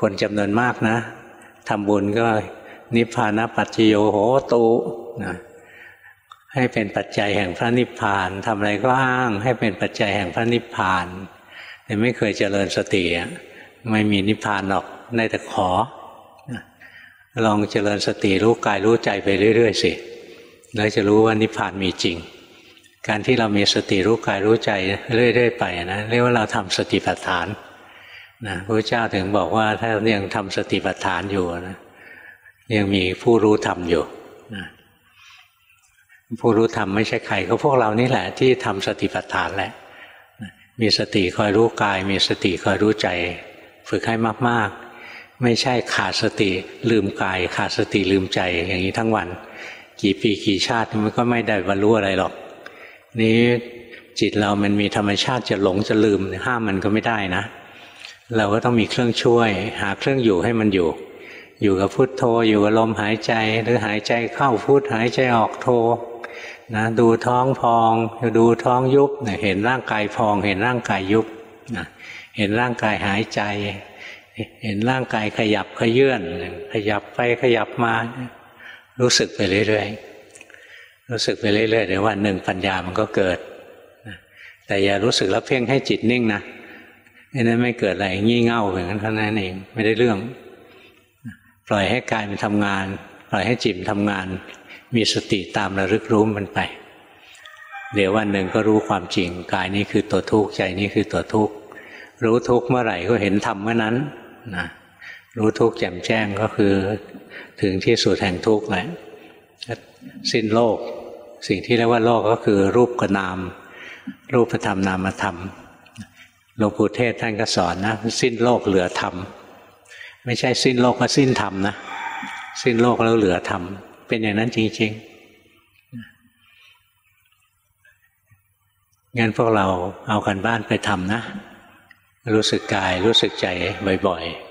คนจำนวนมากนะทำบุญก็นิพพานปัจจโยโหตุนะให้เป็นปัจจัยแห่งพระนิพพานทำอะไรก็อ้าง ให้เป็นปัจจัยแห่งพระนิพพานแต่ไม่เคยเจริญสติไม่มีนิพพานหรอกได้แต่ขอ ลองเจริญสติรู้กายรู้ใจไปเรื่อย ๆ สิ แล้วจะรู้ว่านิพพานมีจริง การที่เรามีสติรู้กายรู้ใจเรื่อย ๆ ไปนะเรียกว่าเราทำสติปัฏฐาน นะพระเจ้าถึงบอกว่าถ้ายังทำสติปัฏฐานอยู่นะยังมีผู้รู้ธรรมอยู่นะผู้รู้ธรรมไม่ใช่ใครก็พวกเรานี่แหละที่ทำสติปัฏฐานแหละมีสติคอยรู้กาย มีสติคอยรู้ใจ ฝึกให้มาก ๆ ไม่ใช่ขาดสติลืมกาย ขาดสติลืมใจอย่างนี้ทั้งวัน กี่ปีกี่ชาติมันก็ไม่ได้บรรลุอะไรหรอก นี้จิตเรามันมีธรรมชาติจะหลงจะลืมห้ามมันก็ไม่ได้นะ เราก็ต้องมีเครื่องช่วย หาเครื่องอยู่ให้มันอยู่ อยู่กับพุทโธ อยู่กับลมหายใจหรือหายใจเข้าพุทหายใจออกโธนะดูท้องพองดูท้องยุบนะเห็นร่างกายพอง เห็นร่างกายยุบนะเห็นร่างกายหายใจ เห็นร่างกายขยับขยื่นขยับไปขยับมา รู้สึกไปเรื่อยๆรู้สึกไปเรื่อยๆเดี๋ยววันหนึ่งปัญญามันก็เกิดแต่อย่ารู้สึกแล้วเพ่งให้จิตนิ่งนะ นั้นไม่เกิดอะไรงี่เง่าอย่างนั้นเท่านั้นเองไม่ได้เรื่อง ปล่อยให้กายมันทำงาน ปล่อยให้จิตทำงาน มีสติตามระลึกรู้มันไป เดี๋ยววันหนึ่งก็รู้ความจริงกายนี้คือตัวทุกข์ใจนี้คือตัวทุกข์รู้ทุกข์เมื่อไหร่ก็เห็นธรรมเมื่อนั้นนะรู้ทุกข์แจ่มแจ้งก็คือถึงที่สุดแห่งทุกข์แหละสิ้นโลก สิ่งที่เรียกว่าโลกก็คือรูปกับนาม รูปธรรมนามธรรม หลวงปู่เทศท่านก็สอนนะ สิ้นโลกเหลือธรรม ไม่ใช่สิ้นโลกก็สิ้นธรรมนะ สิ้นโลกแล้วเหลือธรรม เป็นอย่างนั้นจริงๆงั้นพวกเราเอากันบ้านไปทำนะ รู้สึกกายรู้สึกใจบ่อยๆ